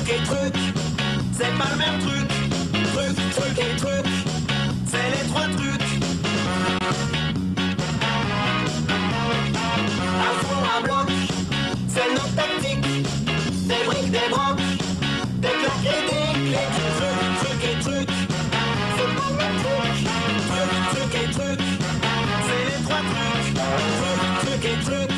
truc et truc, c'est pas le même truc. Truc, truc et truc, c'est les trois trucs. Un four, un bloc, c'est notre tactique. Des briques, des brocs, des claques et des clics. Truc, truc et truc, c'est pas le même truc. Truc, truc et truc, c'est les trois trucs. Truc, truc et. Truc,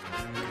Truc.